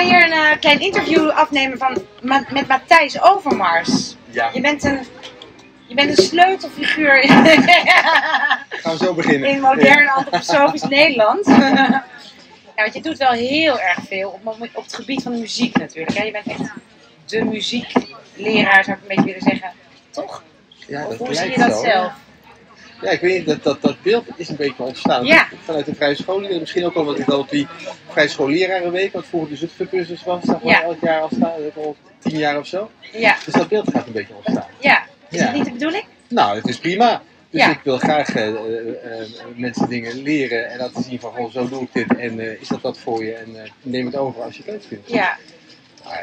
ga hier een eh, klein interview afnemen van, Ma- met Matthijs Overmars. Ja, Je bent een, je bent een sleutelfiguur gaan we zo beginnen. in modern antroposofisch Nederland. ja, want je doet wel heel erg veel op, op het gebied van de muziek natuurlijk. Hè? Je bent echt de muziekleraar, zou ik een beetje willen zeggen. Toch? Ja, Of hoe zie je dat zo. zelf? Ja, ik weet niet, dat, dat, dat beeld is een beetje ontstaan. Ja. Vanuit de vrije school. Misschien ook al wat ik al op die vrije schoollerarenweek, wat vroeger de Zutphen-cursus was, maar, Ja. elk jaar al staan, dat al tien jaar of zo. Ja, Dus dat beeld gaat een beetje ontstaan. ja. Is dat niet de bedoeling? Nou, het is prima. Dus Ja. ik wil graag eh, eh, eh, mensen dingen leren en laten zien van, goh, zo doe ik dit en is dat wat voor je en neem het over als je het leuk vindt. Ja.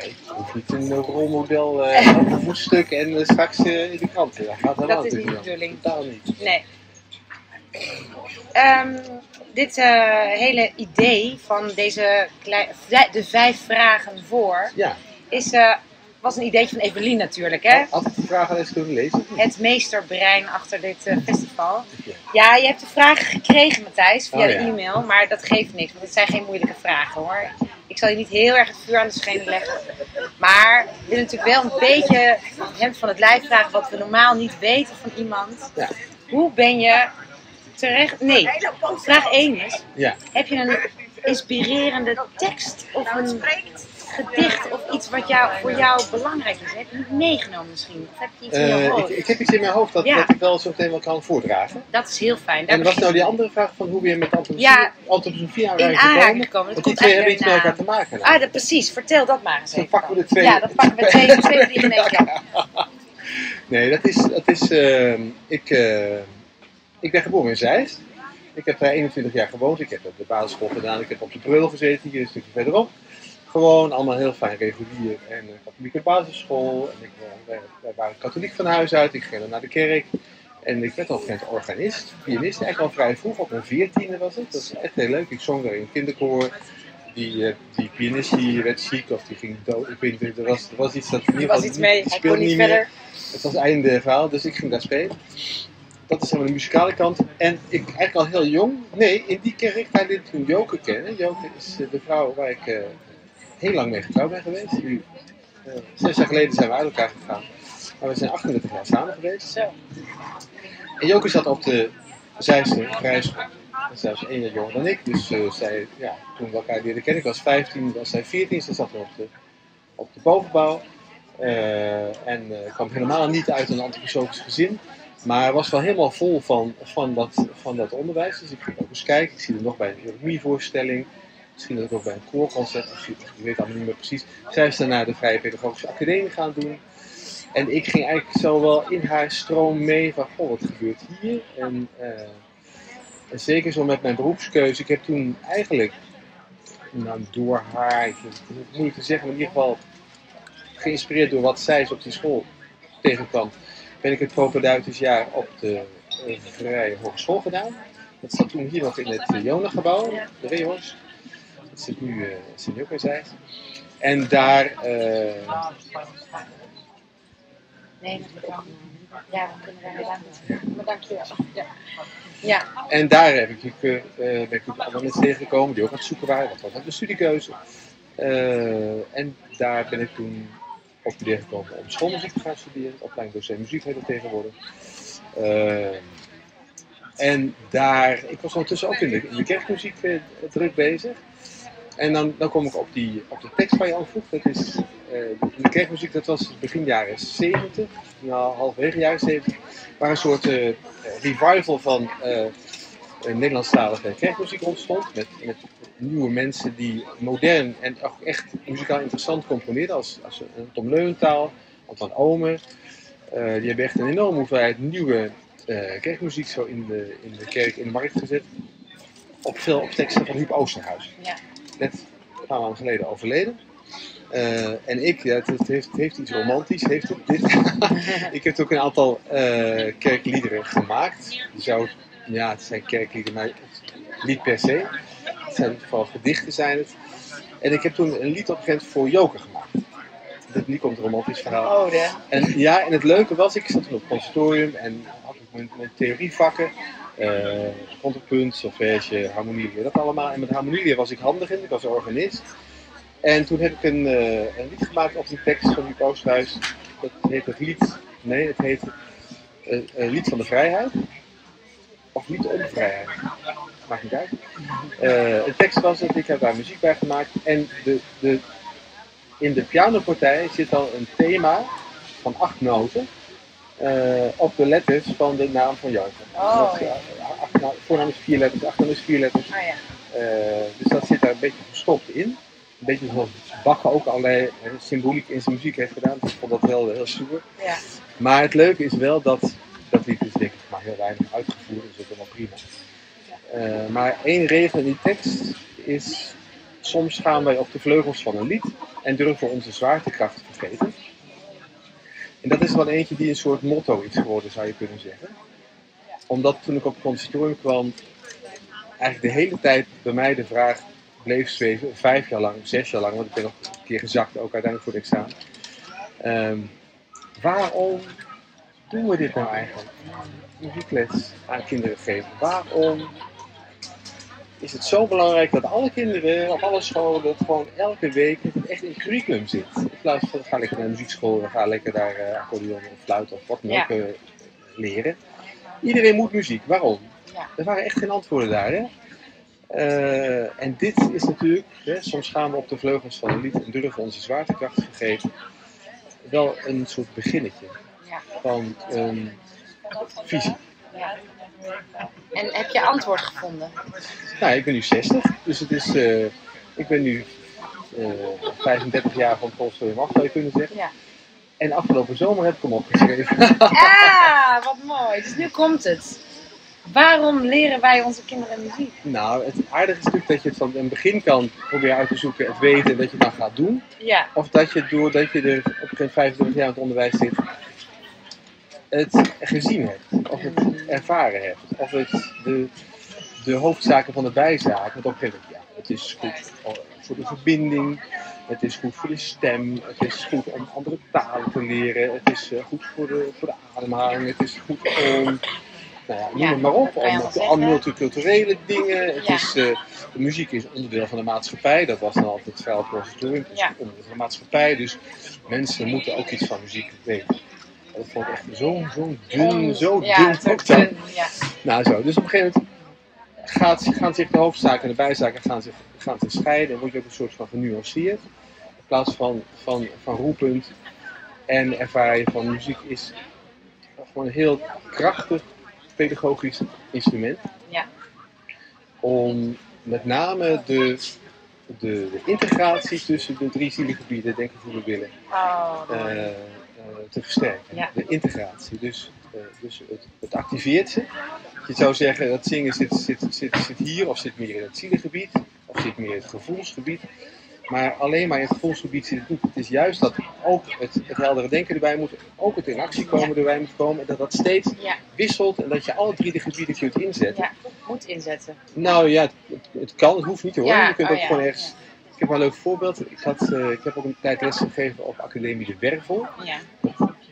Ik hoef niet een rolmodel eh op een voetstuk en eh, straks eh, in de krant. Dat gaat Dat is niet de bedoeling. Totaal niet. Nee. Ehm, dit hele idee van deze de vijf vragen voor Ja, is, was een ideetje van Evelien natuurlijk. Hè? had ik die vraag al eens kunnen lezen? Het meesterbrein achter dit festival. Ja. Ja, je hebt de vragen gekregen, Matthijs, via Oh, de e-mail. Maar dat geeft niks, want het zijn geen moeilijke vragen hoor. Ik zal je niet heel erg het vuur aan de schenen leggen. Maar we willen natuurlijk wel een beetje van het hemd van het lijf vragen wat we normaal niet weten van iemand. Ja. Hoe ben je terecht... Nee, vraag 1 is... Ja. Heb je een inspirerende tekst of een gedicht of iets wat jou, voor jou belangrijk is? Heb je het meegenomen misschien? Of heb je iets in je Eh, hoofd? ik, ik heb iets in mijn hoofd dat, Ja. dat ik wel zo meteen wel kan voordragen. Dat is heel fijn. Daar En was nou die andere vraag van hoe ben je met antroposofie, Ja. antroposofie aan in gekomen? gekomen? Dat die twee hebben iets met elkaar daarna. te maken. Ah, dat, precies. Vertel dat maar eens Dan even. pakken we de twee. Ja, dan pakken we twee, twee vliegen in één. Nee, dat is. Dat is ehm, ik, eh, ik ben geboren in Zeist. Ik heb daar 21 jaar gewoond. Ik heb op de basisschool gedaan. Ik heb op de Breul gezeten, hier een stukje verderop. Gewoon allemaal heel fijn regulier. En een katholieke basisschool. En ik, eh, wij, wij waren katholiek van huis uit. Ik ging dan naar de kerk. En ik werd al een organist, pianist. Eigenlijk al vrij vroeg, op mijn veertiende was het. Dat is echt heel leuk. Ik zong daar in een kinderkoor. Die, eh, die pianist die werd ziek of die ging dood. Ik weet niet, er was, er was iets dat Er was iets mee. Hij kon niet verder. Het was einde verhaal, dus ik ging daar spelen. Dat is helemaal de muzikale kant. En ik eigenlijk al heel jong, nee, in die kerk daar leerde toen Joke kennen. Joke is de vrouw waar ik heel lang mee getrouwd ben geweest. Nu, eh, zes jaar geleden zijn we uit elkaar gegaan. Maar we zijn 38 jaar samen geweest. Zo. En Joke zat op de Zeiste Vrijschool. En zij was één jaar jonger dan ik. Dus eh, zij, ja, toen we elkaar leerden kennen, ik was 15, was zij 14. Ze zat op de, op de bovenbouw. Eh, en eh, kwam helemaal niet uit een antroposofisch gezin. Maar was wel helemaal vol van, van, dat, van dat onderwijs. Dus ik ging ook eens kijken. Ik zie er nog bij een eurythmievoorstelling. Misschien dat ik ook bij een koorconcert. of Ik weet allemaal niet meer precies. Zij is daarna de Vrije Pedagogische Academie gaan doen. En ik ging eigenlijk zo wel in haar stroom mee van, goh, wat gebeurt hier? En, eh, en zeker zo met mijn beroepskeuze. Ik heb toen eigenlijk, nou, door haar, ik het moeilijk te zeggen, maar in ieder geval geïnspireerd door wat zij op die school tegenkwam, ben ik het propedeutisch jaar op de eh, Vrije Hogeschool gedaan. Dat zat toen hier nog in het Jona-gebouw, de Rehors. Dat zit nu, uh, ook in Zeist. En daar, eh, Nee, dat kan Ja, we kunnen daar helaas niet. Maar dankjewel. Ja. ja. en daar heb ik, eh, ben ik natuurlijk andere mensen tegengekomen die ook aan het zoeken waren. Dat was ook de studiekeuze. Eh, en daar ben ik toen op het idee gekomen om schoolmuziek te gaan studeren. Opleiding docent muziek heet dat tegenwoordig. Eh, en daar, ik was ondertussen ook in de, in de kerkmuziek eh, druk bezig. En dan, dan kom ik op, die, op de tekst waar je aan vroeg. Dat is, eh, de kerkmuziek, dat was begin jaren 70, nou halverwege jaren 70. Waar een soort eh, revival van eh, Nederlandstalige kerkmuziek ontstond. Met, nieuwe mensen die modern en ook echt muzikaal interessant componeerden. Als, als Tom Leuntaal, Anton Omer. Uh, die hebben echt een enorme hoeveelheid nieuwe uh, kerkmuziek zo in de, in de kerk in de markt gezet. Op veel op teksten van Huub Oosterhuis. Ja. Net een paar maanden geleden overleden. Uh, en ik, ja, het, het, heeft, het heeft iets romantisch, heeft het dit. ik heb ook een aantal kerkliederen gemaakt. Die zou, ja, het zijn kerkliederen, maar niet per se. Het zijn vooral gedichten zijn het. En ik heb toen een lied opgegend voor Joker gemaakt. Dat lied komt een romantisch verhaal. Oh, de. En ja, en het leuke was, ik zat toen op het conservatorium en had ik mijn, mijn theorievakken. Uh, contrapunt, solfège, dat allemaal. En met harmonieleer was ik handig in, ik was organist. En toen heb ik een, eh, lied gemaakt op een tekst van Hugo Oosterhuis. Dat heet het lied, nee, het heet eh, Lied van de Vrijheid. Of Lied om Vrijheid. Maakt niet uit. De tekst was het, ik heb daar muziek bij gemaakt. En de, de, in de pianopartij zit al een thema van acht noten. Eh, op de letters van de naam van Janke. Oh, Dat, ja. eh, achternaam- voornaam is vier letters, achternaam is vier letters. Oh ja. Eh, dus dat zit daar een beetje verstopt in. Een beetje zoals Bach ook allerlei symboliek in zijn muziek heeft gedaan. Dus ik vond dat wel heel stoer. Ja. Maar het leuke is wel dat, dat lied is denk ik maar heel weinig uitgevoerd. Dus dat is wel prima. Maar één regel in die tekst is... Soms gaan wij op de vleugels van een lied en durven onze zwaartekracht te vergeten. En dat is wel eentje die een soort motto is geworden, zou je kunnen zeggen. Omdat toen ik op het kwam, eigenlijk de hele tijd bij mij de vraag bleef zweven, vijf jaar lang, zes jaar lang, want ik ben nog een keer gezakt, ook uiteindelijk voor het examen. Ehm, waarom doen we dit nou eigenlijk? Muziekles aan kinderen geven. Waarom is het zo belangrijk dat alle kinderen op alle scholen dat gewoon elke week dat het echt in het curriculum zit? In plaats van ga lekker naar de muziekschool, ga lekker daar eh, accordeon of fluit of wat dan Ja. ook eh, leren. Iedereen moet muziek. Waarom? Ja. Er waren echt geen antwoorden daar. Hè? Eh, en dit is natuurlijk, hè, soms gaan we op de vleugels van een lied en durven onze zwaartekracht te vergeten. Wel een soort beginnetje van een visie. En heb je antwoord gevonden? Nou, ik ben nu 60, dus het is, eh, ik ben nu eh, 35 jaar van het conservatorium af, zou je kunnen zeggen. Ja. En afgelopen zomer heb ik hem opgeschreven. Ah, wat mooi. Dus nu komt het. Waarom leren wij onze kinderen muziek? nou, het aardige is natuurlijk dat je het van een begin kan proberen uit te zoeken, het weten en dat je het dan gaat doen. Ja, Of dat je doordat je er op een gegeven moment 25 jaar in het onderwijs zit, het gezien hebt. Of het ervaren hebt. Of het de, de hoofdzaken van de bijzaak. Want op een gegeven moment, ja, het is goed voor de verbinding. Het is goed voor de stem. Het is goed om andere talen te leren. Het is eh, goed voor de, voor de ademhaling. Het is goed om, nou ja, noem Ja, het maar op. Om, multiculturele dingen. Het Ja. is, eh, de muziek is onderdeel van de maatschappij. Dat was dan altijd het verhaal van het is onderdeel van de maatschappij. Dus mensen moeten ook iets van muziek weten. Dat vond ik echt zo'n zo dun, zo dun cocktail. Ja. Nou zo, dus op een gegeven moment gaat, gaan zich de hoofdzaken en de bijzaken gaan zich, gaan zich scheiden en word je ook een soort van genuanceerd. In plaats van, van, van roepend en ervaar je van muziek is gewoon een heel krachtig pedagogisch instrument. Ja. Om met name de, de, de integratie tussen de drie zielegebieden, denken, voelen, willen, Oh, eh, mooi. eh, te versterken. Ja. De integratie. Dus, eh, dus het, het activeert ze. Je zou zeggen dat zingen zit, zit, zit, zit hier of zit meer in het zielegebied of zit meer in het gevoelsgebied. Maar alleen maar in het gevoelsgebied zit het niet. Het is juist dat ook het, het heldere denken erbij moet, ook het in actie komen erbij moet komen. En dat dat steeds Ja, wisselt en dat je alle drie de gebieden kunt inzetten. ja, moet inzetten. Nou ja, het, het, kan, het hoeft niet hoor. Ja, je kunt oh ook gewoon ergens. Ik heb wel een leuk voorbeeld. Ik, had, eh, ik heb ook een tijd les gegeven op Academie de Wervel.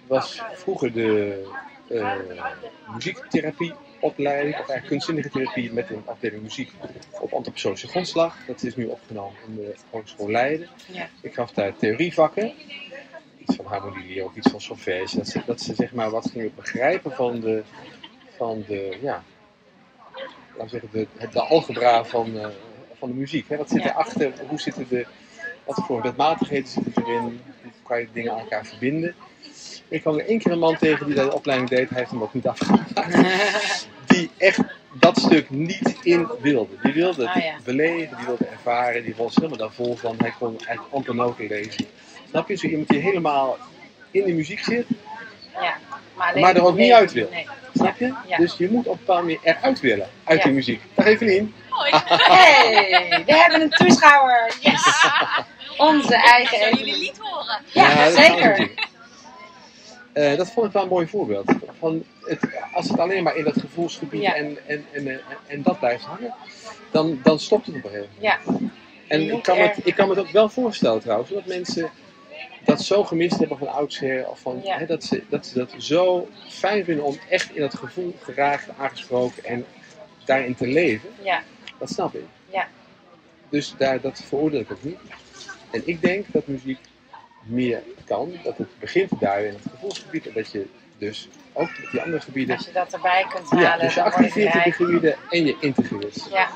Was vroeger de eh muziektherapieopleiding, of eigenlijk kunstzinnige therapie met een afdeling muziek op antroposofische grondslag. Dat is nu opgenomen in de Hogeschool Leiden. Ja. Ik gaf daar theorievakken, iets van harmonie, ook iets van solfège. Dat ze, dat ze zeg maar wat gingen begrijpen van de, van de ja, laten we zeggen, de, het- de algebra van, eh, van de muziek. Hè? Wat zit erachter? Hoe zitten de, wat voor wetmatigheden zitten erin? Hoe kan je dingen aan elkaar verbinden? Ik kwam er één keer een man tegen die dat de opleiding deed. Hij heeft hem ook niet afgemaakt. Die echt dat stuk niet in wilde. Die wilde het Ah, ja. beleven, die wilde ervaren. Die was helemaal daar vol van. Hij kon eigenlijk amper noten lezen. Snap je? Zo iemand die helemaal in de muziek zit. ja. Maar, alleen Maar er ook niet uit wil. Nee. Snap je? Ja. Dus je moet op een bepaalde manier eruit willen. Uit Ja. die muziek. Dag Evelien. Hey, we hebben een toeschouwer. Yes. Onze eigen Zullen jullie lied horen? Ja, zeker. Eh, dat vond ik wel een mooi voorbeeld. Van het, als het alleen maar in dat gevoelsgebied Ja. en, en, en, en, en dat blijft hangen, dan, dan stopt het op een gegeven moment. Ja. En ik kan, me, het- ik kan me het ook wel voorstellen trouwens, dat mensen dat zo gemist hebben van oudsher. Of van, Ja. hè, dat, ze, dat ze dat zo fijn vinden om echt in dat gevoel geraakt, aangesproken en daarin te leven. Ja. Dat snap ik. Ja. Dus daar, dat veroordeel ik ook niet. En ik denk dat muziek meer kan, dat het begint daar in het gevoelsgebied en dat je dus ook op die andere gebieden. Als je dat erbij kunt halen, Ja, dus je activeert die rijk. gebieden en je integreert. Ja,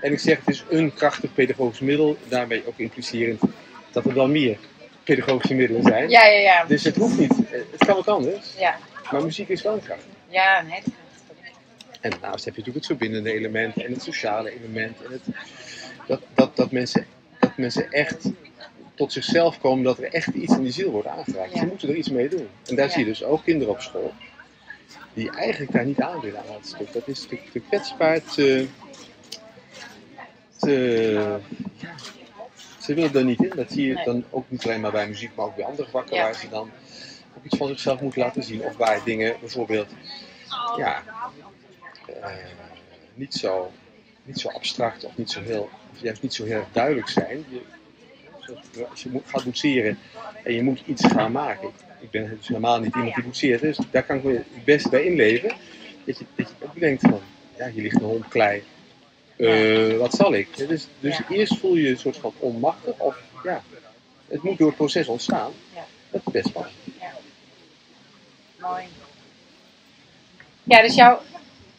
En ik zeg het is een krachtig pedagogisch middel, daarmee ook implicerend dat er wel meer pedagogische middelen zijn. ja, ja. Ja, Dus het hoeft niet, het kan ook anders, ja. maar muziek is wel een kracht. ja een hele En daarnaast heb je natuurlijk het verbindende element en het sociale element. En het, dat, dat, dat, mensen, dat mensen echt tot zichzelf komen, dat er echt iets in die ziel wordt aangeraakt. Ja. Ze moeten er iets mee doen. En daar Ja. zie je dus ook kinderen op school, die eigenlijk daar niet aan willen aan dat stuk. Dat is te, te kwetsbaar, te... te ze willen er niet in. Dat zie je Nee. dan ook niet alleen maar bij muziek, maar ook bij andere vakken Ja. waar ze dan ook iets van zichzelf moeten laten zien. Of waar dingen bijvoorbeeld ja, eh, niet, zo, niet zo abstract of niet zo heel, of juist niet zo heel duidelijk zijn. Je, als je moet, gaat boetseren en je moet iets gaan maken. Ik ben dus helemaal niet iemand die boetseert, dus daar kan ik me het beste bij inleven. Dat je, dat je ook denkt van, ja, hier ligt een hond klei. Eh, wat zal ik? Dus, dus Ja. eerst voel je je een soort van onmachtig of ja, het moet door het proces ontstaan. Ja. Dat is best spannend. Mooi. Ja, dus jouw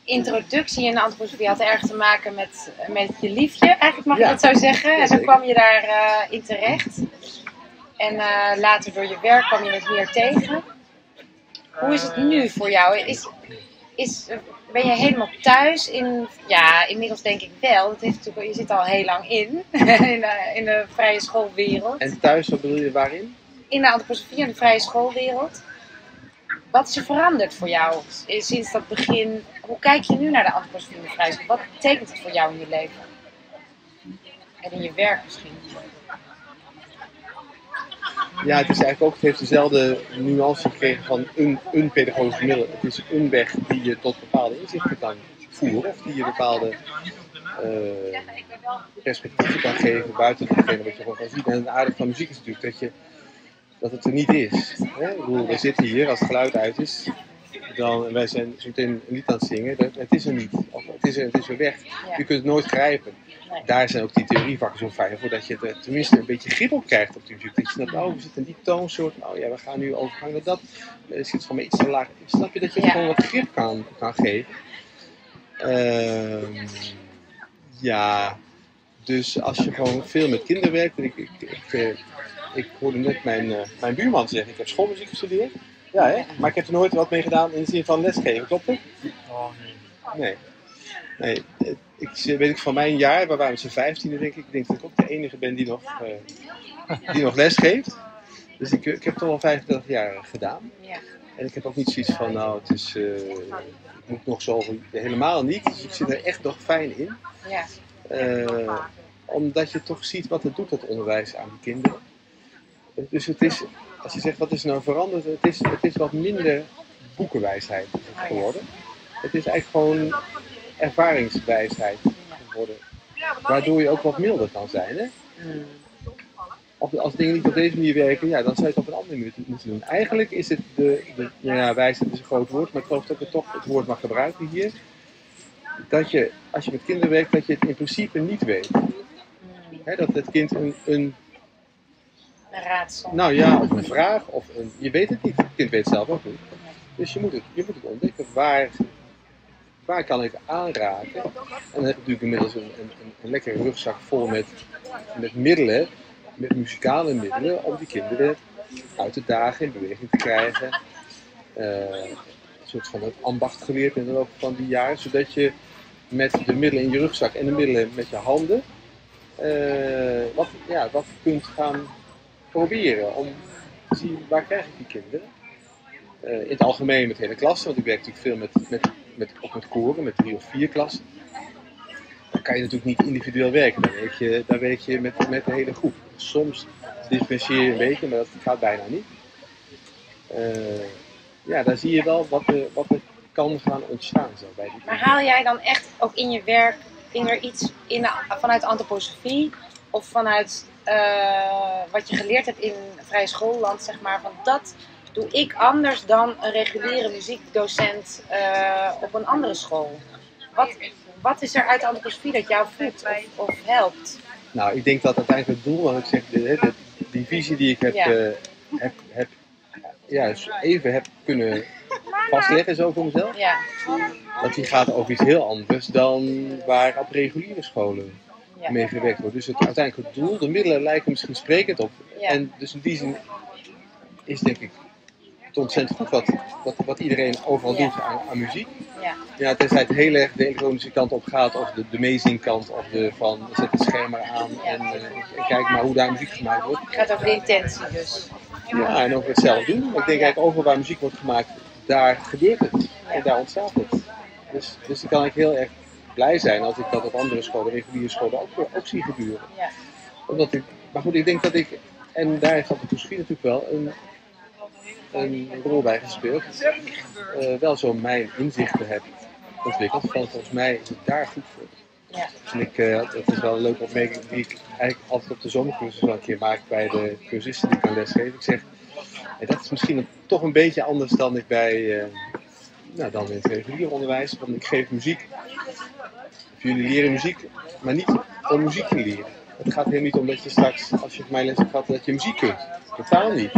introductie in de antroposofie had erg te maken met, met je liefje, eigenlijk mag je Ja. dat zo zeggen. En dan Jazeker. kwam je daar eh, in terecht. En eh, later door je werk kwam je het meer tegen. Hoe is het nu voor jou? Is, is, ben je helemaal thuis in, ja, inmiddels denk ik wel. Dat heeft natuurlijk, je zit al heel lang in, in de, in de vrije schoolwereld. En thuis, wat bedoel je waarin? in de antroposofie en de vrije schoolwereld. Wat is er veranderd voor jou sinds dat begin? Hoe kijk je nu naar de antroposofie? Wat betekent het voor jou in je leven? En in je werk misschien? Ja, het is eigenlijk ook, het heeft dezelfde nuance gekregen van een, een pedagogisch middel. Het is een weg die je tot bepaalde inzichten kan voeren, of die je bepaalde eh, perspectieven kan geven buiten datgene wat je gewoon kan zien. En het aardige van muziek is natuurlijk dat, je, dat het er niet is. Hè? Ik bedoel, we zitten hier, als het geluid uit is, dan, wij zijn zo meteen een lied aan het zingen, dat, het is er niet. Of het is er, het is er weg. Je kunt het nooit grijpen. Nee. Daar zijn ook die theorievakken zo fijn voor, dat je er tenminste een beetje grip op krijgt op die muziek. Dat je snapt, oh, we zitten in die toonsoort, oh ja, we gaan nu overgaan naar dat. Er zit van mij iets te laag. Snap je dat je Ja. gewoon wat grip kan, kan geven? Ehm, ja, dus als je gewoon veel met kinderen werkt, en ik, ik, ik, eh, ik hoorde net mijn, eh, mijn buurman zeggen, ik heb schoolmuziek gestudeerd. Ja, hè? maar ik heb er nooit wat mee gedaan in de zin van lesgeven, klopt het? Nee. Nee, eh, ik weet ik van mijn jaar, waar waren we z'n vijftiende denk ik. Ik denk dat ik ook de enige ben die nog, eh, die nog les geeft. Dus ik, ik heb het al wel 35 jaar gedaan. Ja. En ik heb ook niet zoiets van, nou, het is, eh, ik moet nog zo, helemaal niet. Dus ik zit er echt nog fijn in. Ja. Eh, omdat je toch ziet wat het doet, dat onderwijs aan die kinderen. Dus het is, als je zegt wat is nou veranderd, het is, het is wat minder boekenwijsheid geworden. Het is eigenlijk gewoon ervaringswijsheid geworden. Waardoor je ook wat milder kan zijn. Hè? Of als dingen niet op deze manier werken, ja, dan zou je het op een andere manier moeten- doen. Eigenlijk is het de, nou ja, wijsheid is een groot woord, maar ik geloof dat ik toch het woord mag gebruiken hier. Dat je, als je met kinderen werkt, dat je het in principe niet weet. Dat het kind een, een, Nou ja, of een vraag, of een, je weet het niet. Het kind weet het zelf ook niet. Dus je moet het, je moet het ontdekken. Waar, waar kan ik aanraken? En dan heb je natuurlijk inmiddels een, een, een, een lekkere rugzak vol met, met middelen, met muzikale middelen, om die kinderen uit te dagen, in beweging te krijgen. Eh, een soort van het ambacht geleerd in de loop van die jaren, zodat je met de middelen in je rugzak en de middelen met je handen eh, wat, ja, wat kunt gaan proberen om te zien waar krijg ik die kinderen. Eh, in het algemeen met hele klassen, want ik werk natuurlijk veel met, met, met, ook met koren, met drie of vier klassen. Dan kan je natuurlijk niet individueel werken, dan werk je, dan werk je met, met de hele groep. Soms differentieer je een beetje, maar dat gaat bijna niet. Eh, ja, daar zie je wel wat wat er kan gaan ontstaan zo bij die Maar haal jij dan echt ook in je werk in iets in vanuit antroposofie of vanuit wat je geleerd hebt in vrije schoolland, zeg maar, van dat doe ik anders dan een reguliere muziekdocent eh, op een andere school? Wat, wat is er uit de antroposofie dat jou voedt of, of helpt? Nou, ik denk dat uiteindelijk het doel, wat ik zeg, de, de, die visie die ik heb, Ja. eh, heb, heb ja, dus even heb kunnen vastleggen zo voor mezelf. Ja, Dat die gaat over iets heel anders dan waar op reguliere scholen ja. mee gewerkt wordt. Dus het uiteindelijke doel, de middelen lijken misschien sprekend op. Ja. En dus in die zin is denk ik het ontzettend goed wat, wat, wat iedereen overal Ja. doet aan, aan muziek. Ja. Ja, tenzij het heel erg de elektronische kant op gaat, of de, de meezingkant, of de van zet het scherm maar aan en, eh, en kijk maar hoe daar muziek gemaakt wordt. Het gaat over de intentie dus. Ja, en ook het zelf doen. Ik denk eigenlijk overal waar muziek wordt gemaakt, daar gebeurt het. En daar ontstaat het. Dus, dus dan kan ik heel erg blij zijn als ik dat op andere scholen, reguliere scholen ook, ook zie gebeuren. Ja. Omdat ik, maar goed, ik denk dat ik, en daar heeft de filosofie natuurlijk wel een, een rol bij gespeeld, eh, wel zo mijn inzichten heb ontwikkeld. Van volgens mij is het daar goed voor. Ja. En ik, eh, dat is wel een leuke opmerking die ik eigenlijk altijd op de zomercursus wel een keer maak bij de cursisten die ik kan lesgeven. Ik zeg, eh, dat is misschien toch een beetje anders dan ik bij, eh, nou, dan in het reguliere onderwijs. Want ik geef muziek, of jullie leren muziek, maar niet om muziek te leren. Het gaat helemaal niet om dat je straks, als je op mijn les gehad, dat je muziek kunt. Totaal niet.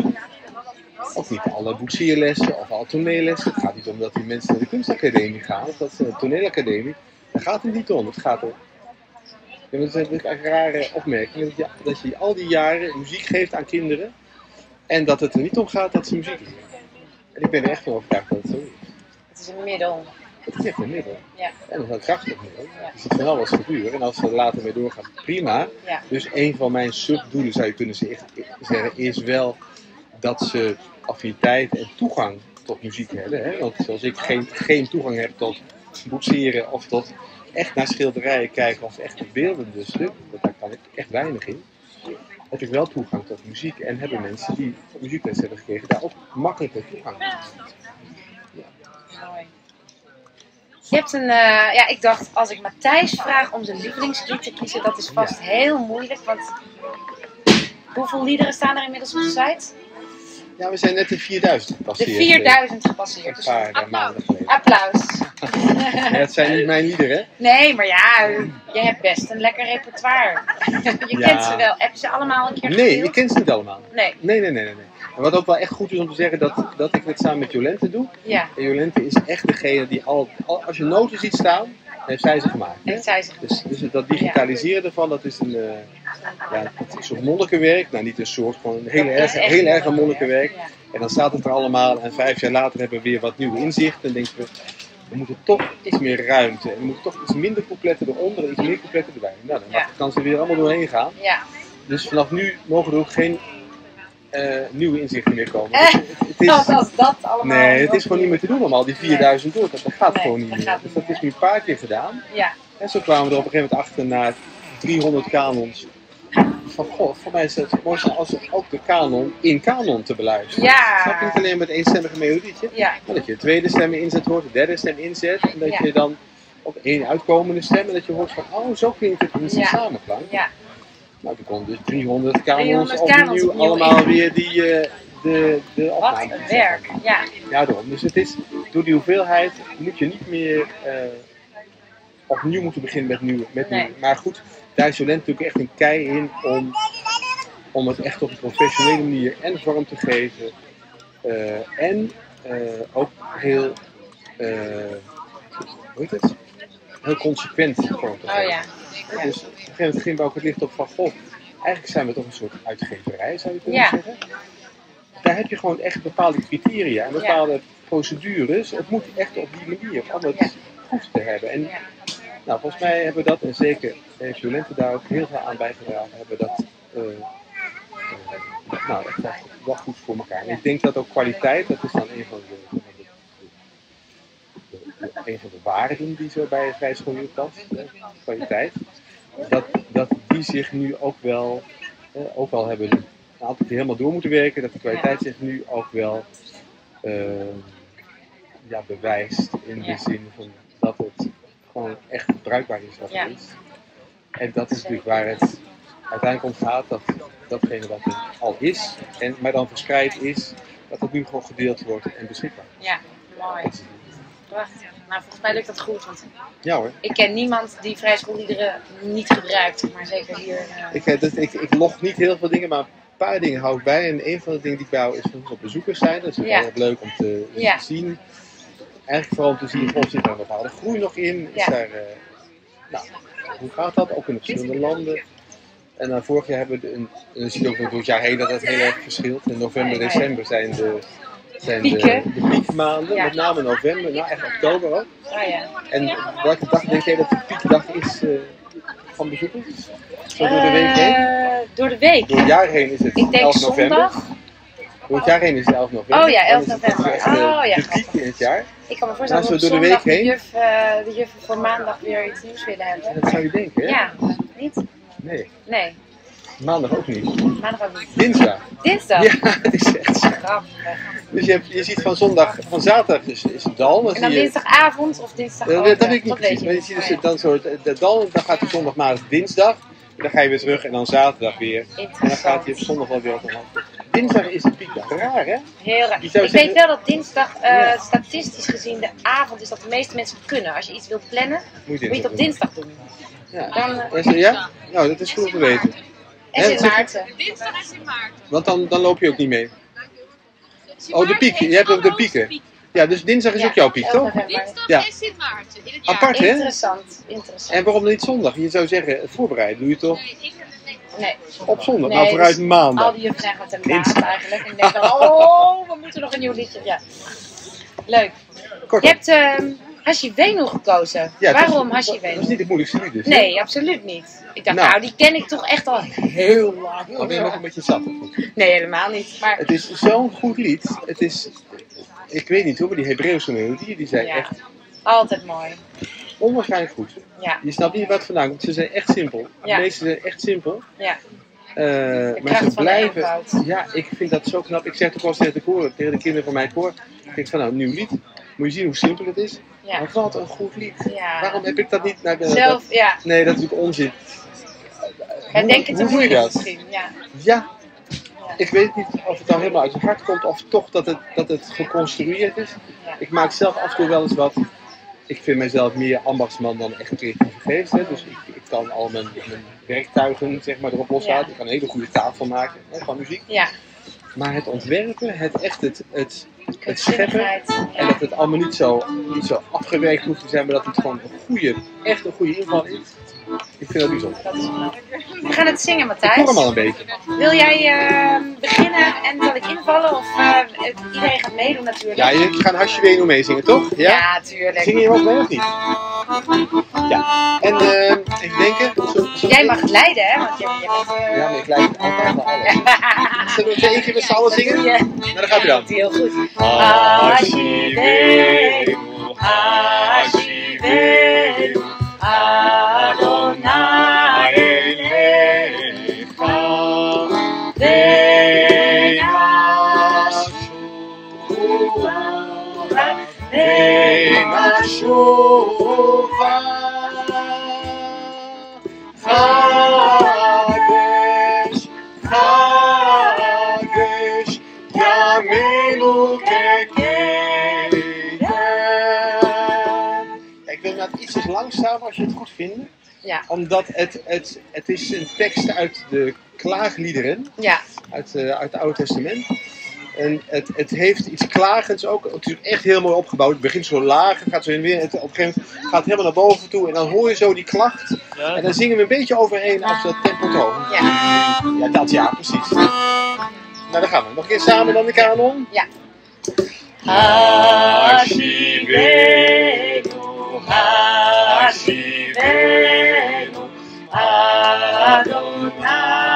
Ook niet alle boetsierlessen of alle toneellessen. Het gaat niet om dat die mensen naar de kunstacademie gaan of dat ze naar de toneelacademie. Daar gaat het niet om. Het gaat om. Ja, dat is eigenlijk een rare opmerking. Dat je, dat je al die jaren muziek geeft aan kinderen. En dat het er niet om gaat dat ze muziek leren. En ik ben er echt van overtuigd dat het zo is. Het is een middel. Het is echt een middel. Ja. En dat is een krachtig middel. Ja. Er zit van alles gebeuren. En als ze er later mee doorgaan, prima. Ja. Dus een van mijn subdoelen zou je kunnen zeggen, is wel dat ze affiniteit en toegang tot muziek hebben. Hè? Want zoals ik geen, geen toegang heb tot boetseren of tot echt naar schilderijen kijken of echt beeldende stukken, want daar kan ik echt weinig in. Heb ik wel toegang tot muziek en hebben mensen die muziekles hebben gekregen daar ook makkelijker toegang tot. Mooi. Je hebt een, eh, ja, ik dacht als ik Matthijs vraag om zijn lievelingslied te kiezen, dat is vast heel moeilijk. Want hoeveel liederen staan er inmiddels op de site? Ja, we zijn net de 4000 De gepasseerd. 4000 eh, gepasseerd. Een paar eh, maanden geleden. applaus. Ja, het zijn niet mijn liederen, hè? Nee, maar ja, je hebt best een lekker repertoire. je Ja. kent ze wel. Heb je ze allemaal een keer Nee, gespeeld? ik ken ze niet allemaal. Nee, Nee, nee, nee, nee. nee. En wat ook wel echt goed is om te zeggen, dat, dat ik het samen met Jolente doe. ja, En Jolente is echt degene die al, al- als je noten ziet staan, heeft zij ze gemaakt. Heeft zij ze Dus, dus dat digitaliseren ervan, dat is een, eh, ja, het is een soort monnikenwerk. Nou, niet een soort, gewoon een heel Dat erg, heel erg een monnikenwerk. En dan staat het er allemaal en vijf jaar later hebben we weer wat nieuwe inzichten. En denken we, we moeten toch iets meer ruimte. En we moeten toch iets minder coupletten eronder en iets meer coupletten erbij. Nou, dan Ja. kan ze er weer allemaal doorheen gaan. ja. Dus vanaf nu mogen er ook geen eh, nieuwe inzichten meer komen. Eh, Dus het, is, als dat allemaal. nee, het is gewoon niet meer te doen om al die 4000 door. Dat, dat gaat Nee, gewoon niet dat meer. Dus dat is nu een paar keer gedaan. Ja, En zo kwamen we er op een gegeven moment achter na 300 kanons. Van goh, voor mij is het mooi als ook de kanon in kanon te beluisteren. Ja. Snap je niet alleen met eenstemmige melodietje, ja, maar dat je de tweede stem inzet hoort, de derde stem inzet. En dat Ja. je dan op één uitkomende stem en dat je hoort van, oh zo klinkt het in zijn Ja. samenklank. ja. Nou, er komt dus 300 kanons 300 opnieuw, allemaal weer die, eh, de, de Wat een werk. Ja, Ja, daarom. Dus het is, door die hoeveelheid moet je niet meer eh, opnieuw moeten beginnen met nieuwe. Met Nee. Maar goed, daar is Jolent natuurlijk echt een kei in om, om het echt op een professionele manier en vorm te geven. eh, en ook heel, hoe heet het? Heel consequent vorm te oh geven. ja. Ja. Dus op een gegeven moment ging we ook het licht op van, goh, eigenlijk zijn we toch een soort uitgeverij, zou je kunnen Ja. zeggen. Daar heb je gewoon echt bepaalde criteria en bepaalde procedures. Het moet echt op die manier om het Ja. goed te hebben. En nou, volgens mij hebben we dat, en zeker heeft Jolente daar ook heel veel aan bijgedragen, hebben we dat eh, eh, nou, echt wel, goed voor elkaar. En ik denk dat ook kwaliteit, dat is dan een van de- een van de waarden die zo bij het vrijscholier past, hè, kwaliteit, dat, dat die zich nu ook wel, eh, ook al hebben een aantal keer helemaal door moeten werken, dat de kwaliteit zich nu ook wel eh, ja, bewijst in de zin van dat het gewoon echt bruikbaar is wat het is. En dat is natuurlijk waar het uiteindelijk om gaat, dat datgene wat er al is, en, maar dan verspreid is, dat het nu gewoon gedeeld wordt en beschikbaar. Ja, mooi. Prachtig. Nou, volgens mij lukt dat goed. Want Ja hoor. ik ken niemand die vrijscholliederen niet gebruikt. Maar zeker hier. eh, Ik, eh, dat, ik, ik log niet heel veel dingen, maar paar dingen hou ik bij. En een van de dingen die ik bijhoud is van op bezoekers zijn. Dat is Ja. leuk om te, om Ja. te zien. Eigenlijk vooral om te zien, of zit daar een bepaalde groei nog in? Is Ja. daar, eh, nou, hoe gaat dat? Ook in de verschillende landen. En dan vorig jaar hebben we, een, en dan zie je ook door het jaar heen dat dat heel erg verschilt. In november, december zijn de, zijn de, Pieken. de piekmaanden. Ja. Met name november, nou echt oktober ook. Oh ja. En welke dag denk jij dat de piekdag is eh, van bezoekers? Zo door de week heen? Eh, door de week. Door het jaar heen is het Ik denk 11 november. zondag. Door het jaar heen is het 11 november. Oh ja, 11 Dan is het november. echt de, Oh ja, de piek in het jaar. Ik kan me voorstellen dat we door de week de, heen- juf, eh, de juffen voor maandag weer iets nieuws willen hebben. En dat zou je denken, hè? Ja, niet? Nee, Nee, maandag ook niet. maandag ook niet. Dinsdag. Dinsdag. Ja, het is echt. Grappig. Dus je, hebt, je ziet van zondag, van zaterdag is, is het dal. Dan En dan je, dinsdagavond of dinsdag Eh, dat weet ik niet precies. Maar je ziet dus Oh dan zo het, het dal, dan gaat hij zondag, maandag, dinsdag. En dan ga je weer terug en dan zaterdag weer. En dan gaat hij op zondag wel weer omhoog. Dinsdag is de piekdag. Raar hè? Heel raar. Ik weet wel dat dinsdag eh, Ja. statistisch gezien de avond is dat de meeste mensen het kunnen. Als je iets wilt plannen, Moet moet je het op dinsdag doen. Ja. Dan, eh, ja? Nou, dat is goed om te weten. En Sint Maarten. Dinsdag is in maart. Want dan, dan loop je ook niet mee. Oh, de piek. Je hebt ook de alle pieken. Ja, dus dinsdag is Ja, ook jouw piek, 11 toch? Dinsdag Ja. en Sint Maarten in het jaar. Apart, hè? Interessant, interessant. En waarom dan niet zondag? Je zou zeggen, voorbereid doe je toch Nee, ik Nee, op zondag? Nee, nou, vooruit dus maandag. al die juffen zijn te laat Dinsdag. eigenlijk. En ik denk dan, oh, we moeten nog een nieuw liedje. Ja. Leuk. Kortom. Je hebt ehm Hashi Venu gekozen. Ja, is- Waarom Hashi Dat is niet het moeilijkste lied dus. Nee, absoluut niet. Ik dacht, Nou. nou, die ken ik toch echt al heel lang. Dan ben je nog een beetje zat. Nee, helemaal niet. Maar Het is zo'n goed lied. Het is, ik weet niet hoor, maar die Hebreeuwse melodieën die zijn Ja. echt altijd mooi. onwaarschijnlijk goed. Ja, Je snapt niet het vandaan komt. Ze zijn echt simpel. Ja. De meeste zijn echt simpel. ja. Eh, maar ze blijven. Ja, ik vind dat zo knap. Ik zeg ook wel eens tegen de koor, tegen de kinderen van mijn koor. Ik denk van nou, nieuw lied. Moet je zien hoe simpel het is. ja. Maar wat een goed lied. ja. Waarom heb ik dat niet naar de. Zelf, ja. nee, dat is natuurlijk onzin. Wij denken te hoe doe je moeilijk dat? misschien. Ja. Ja. Ik weet niet of het dan helemaal uit het hart komt of toch dat het, dat het geconstrueerd is. Ik maak zelf af en toe wel eens wat. Ik vind mezelf meer ambachtsman dan echt creatieve geest. Hè. Dus ik, ik kan al mijn, mijn werktuigen zeg maar, erop loslaten. Ik kan een hele goede tafel maken hè, van muziek. Ja, Maar het ontwerpen, het echt het, het, het scheppen. En dat het allemaal niet zo, niet zo afgewerkt hoeft te zijn, maar dat het gewoon een goede, echt een goede inval is. Ik vind dat bijzonder. Dat is knap. We gaan het zingen, Ik hoor hem al Matthijs. een beetje. Wil jij eh, beginnen en zal ik invallen? Of eh, iedereen gaat meedoen natuurlijk? Ja, je gaat Hasje Weno meezingen, toch? Ja? Ja, tuurlijk. Zing je ook mee of niet? Ja. En even denken. Zo, zo Jij mag het leiden, hè? Want je, je bent... Ja, maar ik lijk altijd naar alles. Zullen we het één keer met z'n allen zingen? Ja. Nou, dan gaat hij dan. Heel goed. Hashivenu, Hashivenu, Adonai Elecha, Ben Ashura, Ben Ashura. Kadesh, Kadesh. Nou ietsjes langzamer als je het goed vindt. Ja. Omdat het, het, het is een tekst uit de klaagliederen, Ja, uit, eh, uit het Oude Testament. En het, het heeft iets klagends ook. Het is echt heel mooi opgebouwd. Het begint zo laag, het gaat zo in weer. Het, op een gegeven moment gaat het helemaal naar boven toe. En dan hoor je zo die klacht. En dan zingen we een beetje overheen als dat tempo te hoog. ja. Ja, dat ja, precies. Nou, daar gaan we. Nog een keer samen dan de kanon. Hashivenu, Hashivenu, Adonai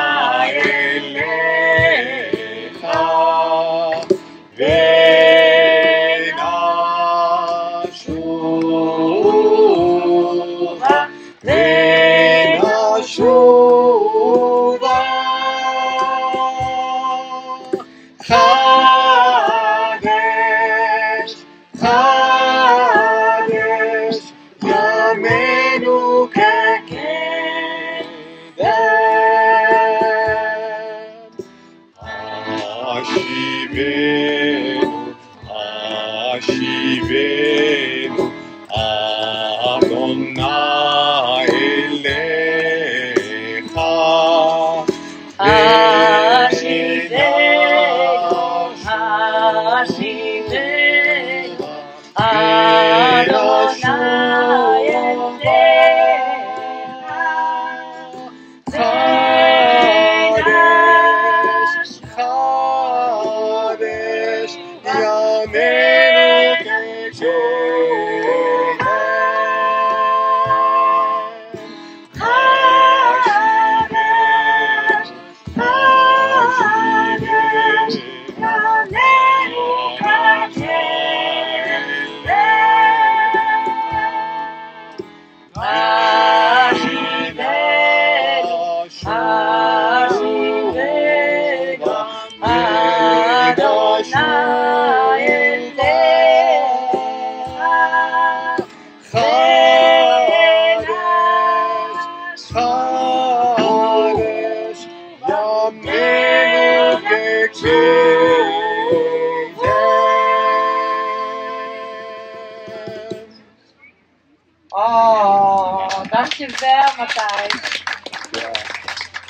dankjewel Matthijs. Ja.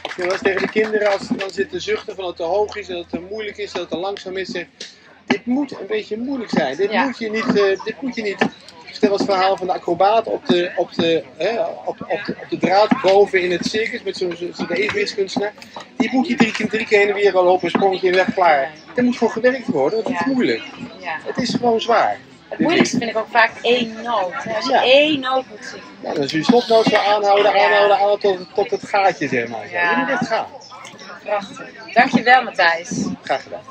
Ik wil wel eens tegen de kinderen, als ze dan zitten zuchten van dat het te hoog is, dat het te moeilijk is, dat het te langzaam is, zeg, dit moet een beetje moeilijk zijn. Dit, Ja. moet, je niet, eh, dit moet je niet. Ik vertel het verhaal van de acrobaat op de, op de, hè, op, op, de, op de draad boven in het circus met zo'n zo, evenwichtskunstenaar. Die moet die drie keer, drie keer heen en weer al op een sprongje en weg klaar. Er moet voor gewerkt worden, want het is moeilijk. Ja. Het is gewoon zwaar. Het moeilijkste vind ik ook vaak één noot. Als je Ja. één noot moet zingen. Ja, dan zul je slotnoot zo aanhouden, aanhouden, aanhouden tot, tot het gaatje, zeg maar. Ja. Echt gaan. Prachtig. Dankjewel Matthijs. Graag gedaan.